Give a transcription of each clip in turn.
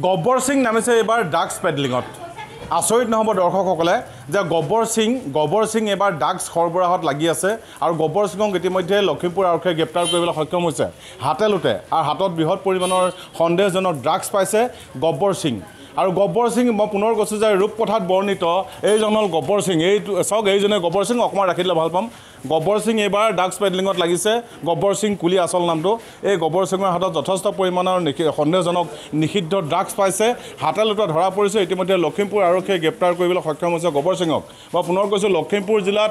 গব্বৰ সিং নামিছে এইবাৰ ড্ৰাগছ পেডলিঙত। আচৰিত নহ'ব দৰ্শকসকলে যে গব্বৰ সিং গব্বৰ সিং এইবাৰ ড্ৰাগছ সৰবৰাহত লাগি আছে আৰু গব্বৰ সিঙক ইতিমধ্যে লখিমপুৰ আৰক্ষীয়ে গ্ৰেপ্তাৰ কৰিবলৈ সক্ষম হৈছে। হাতে লোটে আৰু হাতত বৃহৎ পৰিমাণৰ সন্দেহজনক ড্ৰাগছ পাইছে গব্বৰ সিং। আৰু গব্বৰ সিং মই পুনৰ কৈছোঁ যে ৰূপকথাত বৰ্ণিত এইজন হ'ল গব্বৰ সিং এইটো চাওক এইজনে গব্বৰ সিং অকণমান ৰাখি দিলে ভাল পাম। গব্বৰ সিং এইবাৰ ড্ৰাগছ পেডলিঙত লাগিছে। গব্বৰ সিং কুলি আচল নামটো। এই গব্বৰ সিঙৰ হাতত যথেষ্ট পৰিমাণৰ সন্দেহজনক নিষিদ্ধ ড্ৰাগছ পাইছে। হাতে লোটা ধৰা পৰিছে। ইতিমধ্যে লখিমপুৰ আৰক্ষীয়ে গ্ৰেপ্তাৰ কৰিবলৈ সক্ষম হৈছে গব্বৰ সিঙক। মই পুনৰ কৈছোঁ লখিমপুৰ জিলাত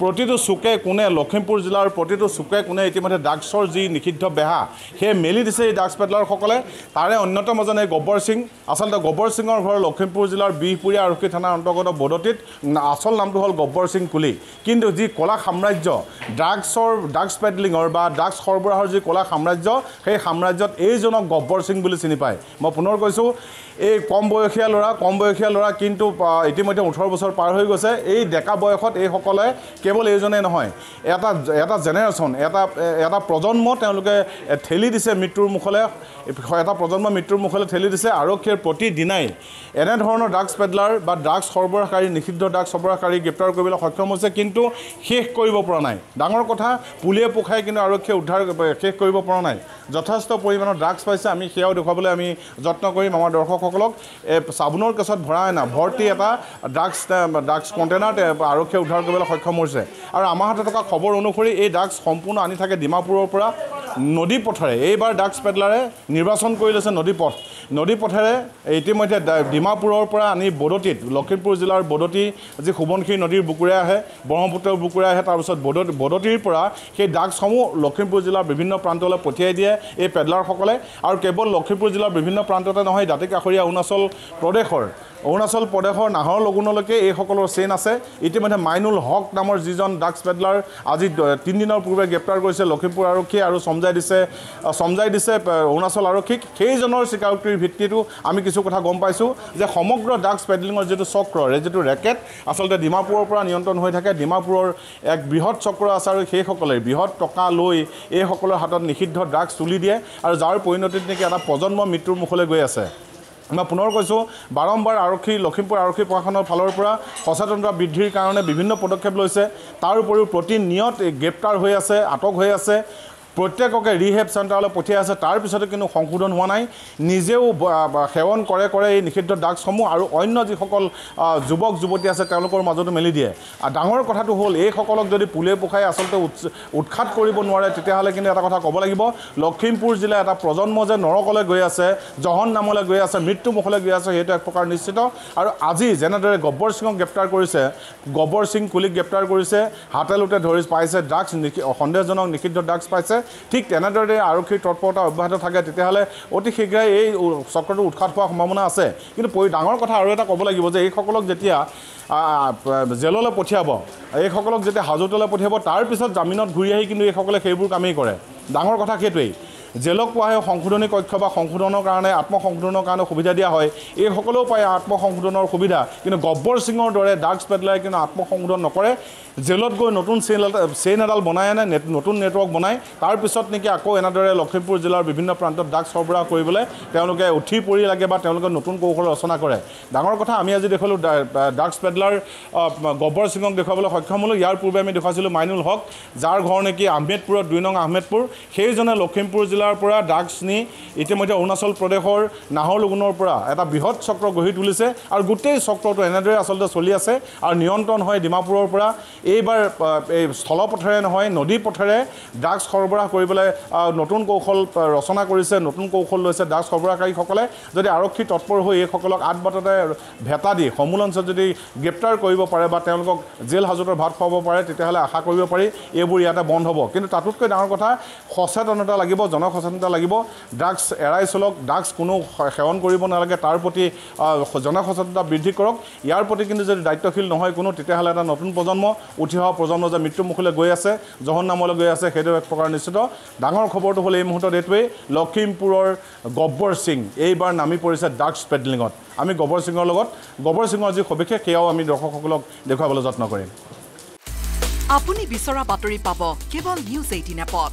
প্ৰতিটো চুকে কোণে লখিমপুৰ জিলাৰ প্ৰতিটো চুকে কোণে ইতিমধ্যে ড্ৰাগছৰ যি নিষিদ্ধ বেহা সেয়ে মেলি দিছে এই ড্ৰাগছ পেডলাৰসকলে তাৰে অন্যতম এজন এই গব্বৰ সিং। আচলতে গব্বৰ সিঙৰ ঘৰ লখিমপুৰ জিলাৰ বিহপুৰীয়া আৰক্ষী থানাৰ অন্তৰ্গত বদতিত। আচল নামটো হ'ল গব্বৰ সিং কুলি। কিন্তু যি কলা সাম্ৰাজ্য ড্ৰাগছৰ ড্ৰাগছ পেডলিঙৰ বা ড্ৰাগছ সৰবৰাহৰ যি কলা সাম্ৰাজ্য সেই সাম্ৰাজ্যত এইজনক গব্বৰ সিং বুলি চিনি পায়। মই পুনৰ কৈছোঁ এই কম বয়সীয়া ল'ৰা কম বয়সীয়া ল'ৰা কিন্তু ইতিমধ্যে ওঠৰ বছৰ পাৰ হৈ গৈছে। এই ডেকা বয়সত এইসকলে কেৱল এইজনেই নহয় এটা এটা জেনেৰেশ্যন এটা এটা প্ৰজন্ম তেওঁলোকে ঠেলি দিছে মৃত্যুৰ মুখলৈ এটা প্ৰজন্ম মৃত্যুৰ মুখলৈ ঠেলি দিছে। আৰক্ষীয়ে প্ৰতিদিনাই এনেধৰণৰ ড্ৰাগছ পেডলাৰ বা ড্ৰাগছ সৰবৰাহকাৰী নিষিদ্ধ ড্ৰাগছ সৰবৰাহকাৰী গ্ৰেপ্তাৰ কৰিবলৈ সক্ষম হৈছে কিন্তু শেষ কৰিব পৰা নাই। ডাঙৰ কথা পুলিয়ে পোখাই কিন্তু আৰক্ষীয়ে উদ্ধাৰ শেষ কৰিব পৰা নাই। যথেষ্ট পৰিমাণৰ ড্ৰাগছ পাইছে আমি সেয়াও দেখুৱাবলৈ আমি যত্ন কৰিম আমাৰ দৰ্শকসকলক। চাবোনৰ কেছত ভৰাই অনা ভৰ্তি এটা ড্ৰাগছ ড্ৰাগছ কণ্টেইনাৰ আৰক্ষীয়ে উদ্ধাৰ কৰিবলৈ সক্ষম হৈছে। আৰু আমাৰ হাতত থকা খবৰ অনুসৰি এই ড্ৰাগছ সম্পূৰ্ণ আনি থাকে ডিমাপুৰৰ পৰা নদী পথেৰে এইবাৰ ড্ৰাগছ পেডলাৰে নিৰ্বাচন কৰি লৈছে নদী পথ নদী পথেৰে ইতিমধ্যে ডিমাপুৰৰ পৰা আনি বদতিত লখিমপুৰ জিলাৰ বদতি যি সোৱণশিৰি নদীৰ বুকুৰে আহে ব্ৰহ্মপুত্ৰৰ বুকুৰে আহে তাৰপিছত বদত বদতিৰ পৰা সেই ড্ৰাগছসমূহ লখিমপুৰ জিলাৰ বিভিন্ন প্ৰান্তলৈ পঠিয়াই দিয়ে এই পেডলাৰসকলে। আৰু কেৱল লখিমপুৰ জিলাৰ বিভিন্ন প্ৰান্ততে নহয় দাঁতি কাষৰীয়া অৰুণাচল প্ৰদেশৰ অৰুণাচল প্ৰদেশৰ নাহৰ লগুণলৈকে এইসকলৰ চেইন আছে। ইতিমধ্যে মাইনুল হক নামৰ যিজন ড্ৰাগছ পেডলাৰ আজি তিনিদিনৰ পূৰ্বে গ্ৰেপ্তাৰ কৰিছে লখিমপুৰ আৰক্ষীয়ে আৰু চমজাই দিছে চমজাই দিছে অৰুণাচল আৰক্ষীক। সেইজনৰ স্বীকাৰোক্তিৰ ভিত্তিতো আমি কিছু কথা গম পাইছোঁ যে সমগ্ৰ ড্ৰাগছ পেডলিঙৰ যিটো চক্ৰ যিটো ৰেকেট আচলতে ডিমাপুৰৰ পৰা নিয়ন্ত্ৰণ হৈ থাকে। ডিমাপুৰৰ এক বৃহৎ চক্ৰ আছে আৰু সেইসকলে বৃহৎ টকা লৈ এইসকলৰ হাতত নিষিদ্ধ ড্ৰাগছ তুলি দিয়ে আৰু যাৰ পৰিণতিত নেকি এটা প্ৰজন্ম মৃত্যুৰ মুখলৈ গৈ আছে। মই পুনৰ কৈছোঁ বাৰম্বাৰ আৰক্ষী লখিমপুৰ আৰক্ষী প্ৰশাসনৰ ফালৰ পৰা সচেতনতা বৃদ্ধিৰ কাৰণে বিভিন্ন পদক্ষেপ লৈছে। তাৰ উপৰিও প্ৰতিনিয়ত গ্ৰেপ্তাৰ হৈ আছে আটক হৈ আছে। প্ৰত্যেককে ৰিহেব চেণ্টাৰলৈ পঠিয়াই আছে। তাৰপিছতো কিন্তু সংশোধন হোৱা নাই। নিজেও সেৱন কৰে কৰে এই নিষিদ্ধ ড্ৰাগছসমূহ আৰু অন্য যিসকল যুৱক যুৱতী আছে তেওঁলোকৰ মাজতো মেলি দিয়ে। আৰু ডাঙৰ কথাটো হ'ল এইসকলক যদি পোলে পোখাই আচলতে উৎখাত কৰিব নোৱাৰে তেতিয়াহ'লে কিন্তু এটা কথা ক'ব লাগিব লখিমপুৰ জিলা এটা প্ৰজন্ম যে নৰকলৈ গৈ আছে জহন নামলৈ গৈ আছে মৃত্যু মুখলৈ গৈ আছে সেইটো এক প্ৰকাৰ নিশ্চিত। আৰু আজি যেনেদৰে গব্বৰ সিঙক গ্ৰেপ্তাৰ কৰিছে গব্বৰ সিং কুলিক গ্ৰেপ্তাৰ কৰিছে হাতে লোটে ধৰি পাইছে ড্ৰাগছ সন্দেহজনক নিষিদ্ধ ড্ৰাগছ পাইছে। ঠিক তেনেদৰে আৰক্ষীৰ তৎপৰতা অব্যাহত থাকে তেতিয়াহ'লে অতি শীঘ্ৰে এই চক্ৰটো উৎখাত হোৱাৰ সম্ভাৱনা আছে। কিন্তু ডাঙৰ কথা আৰু এটা ক'ব লাগিব যে এইসকলক যেতিয়া জেললৈ পঠিয়াব এইসকলক যেতিয়া হাজতলৈ পঠিয়াব তাৰপিছত জামিনত ঘূৰি আহি কিন্তু এইসকলে সেইবোৰ কামেই কৰে। ডাঙৰ কথা সেইটোৱেই। জেলক পোৱা হয় সংশোধনী কক্ষ বা সংশোধনৰ কাৰণে আত্মসংশোধনৰ কাৰণে সুবিধা দিয়া হয়। এইসকলেও পায় আত্মসংশোধনৰ সুবিধা। কিন্তু গব্বৰ সিঙৰ দৰে ড্ৰাগছ পেডলাৰে কিন্তু আত্মসংশোধন নকৰে। জেলত গৈ নতুন চেইন চেইন এডাল বনাই আনে নেট নতুন নেটৱৰ্ক বনাই। তাৰপিছত নেকি আকৌ এনেদৰে লখিমপুৰ জিলাৰ বিভিন্ন প্ৰান্তত ড্ৰাগছ সৰবৰাহ কৰিবলৈ তেওঁলোকে উঠি পৰি লাগে বা তেওঁলোকে নতুন কৌশল ৰচনা কৰে। ডাঙৰ কথা আমি আজি দেখুৱালোঁ ড্ৰাগছ পেডলাৰ গব্বৰ সিঙক দেখুৱাবলৈ সক্ষম হ'লোঁ। ইয়াৰ পূৰ্বে আমি দেখুৱাইছিলোঁ মাইনুল হক যাৰ ঘৰ নেকি আহমেদপুৰত দুই নং আহমেদপুৰ। সেইজনে লখিমপুৰ জিলাৰ পৰা ড্ৰাগছ নি ইতিমধ্যে অৰুণাচল প্ৰদেশৰ নাহৰলগুণৰ পৰা এটা বৃহৎ চক্ৰ গঢ়ি তুলিছে আৰু গোটেই চক্ৰটো এনেদৰে আচলতে চলি আছে আৰু নিয়ন্ত্ৰণ হয় ডিমাপুৰৰ পৰা। এইবাৰ এই স্থলপথেৰে নহয় নদী পথেৰে ড্ৰাগছ সৰবৰাহ কৰিবলৈ নতুন কৌশল ৰচনা কৰিছে নতুন কৌশল লৈছে ড্ৰাগছ সৰবৰাহকাৰীসকলে। যদি আৰক্ষী তৎপৰ হৈ এইসকলক আঠ বাটতে ভেটা দি সমূলঞ্চত যদি গ্ৰেপ্তাৰ কৰিব পাৰে বা তেওঁলোকক জেল হাজতৰ ভাত খুৱাব পাৰে তেতিয়াহ'লে আশা কৰিব পাৰি এইবোৰ ইয়াতে বন্ধ হ'ব। কিন্তু তাতোতকৈ ডাঙৰ কথা সচেতনতা লাগিব জনসচেতনতা লাগিব। ড্ৰাগছ এৰাই চলক ড্ৰাগছ কোনো সেৱন কৰিব নালাগে তাৰ প্ৰতি জনসচেতনতা বৃদ্ধি কৰক। ইয়াৰ প্ৰতি কিন্তু যদি দায়িত্বশীল নহয় কোনো তেতিয়াহ'লে এটা নতুন প্ৰজন্ম উঠি অহা প্ৰজন্ম যে মৃত্যুমুখলৈ গৈ আছে জহন নামলৈ গৈ আছে সেইটো এক প্ৰকাৰ নিশ্চিত। ডাঙৰ খবৰটো হ'ল এই মুহূৰ্তত এইটোৱেই লখিমপুৰৰ গব্বৰ সিং এইবাৰ নামি পৰিছে ড্ৰাগছ পেডলিঙত আমি গব্বৰ সিঙৰ লগত গব্বৰ সিঙৰ যি সবিশেষ সেয়াও আমি দৰ্শকসকলক দেখুৱাবলৈ যত্ন কৰিম। আপুনি বিচৰা বাতৰি পাব কেৱল নিউজ এইটিন এপত।